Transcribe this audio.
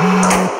Música